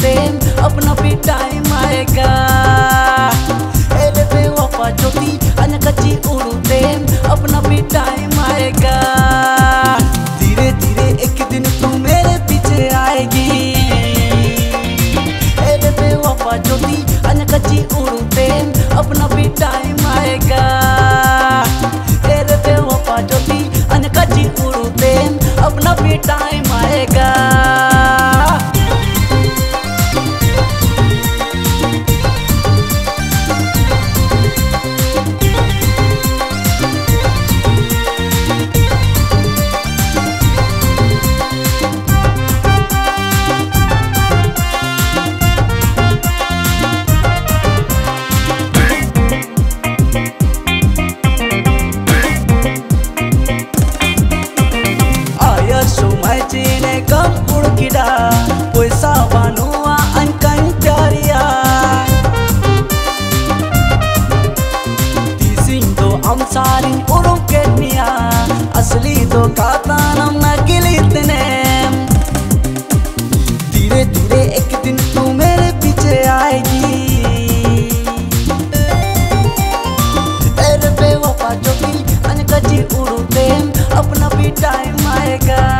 उड़ते अपना भी टाइम आएगा। Asli खाता kata nam इतने। धीरे धीरे एक दिन तू मेरे पीछे आएगी। तेरे बेवफा जो भी अनकची प्रेम, अपना भी टाइम आएगा।